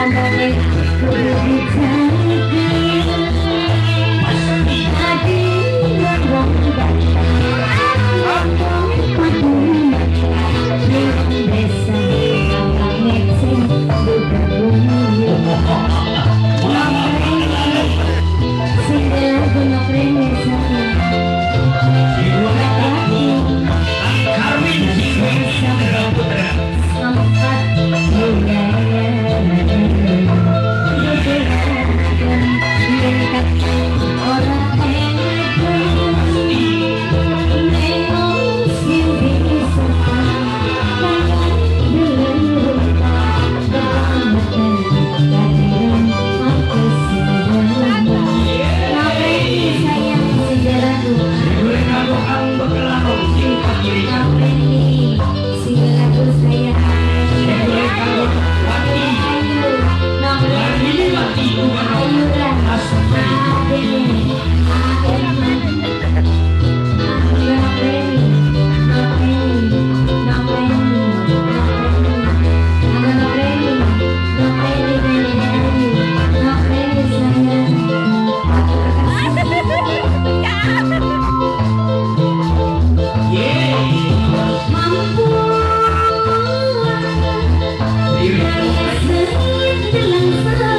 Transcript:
離れ振りたい的蓝色。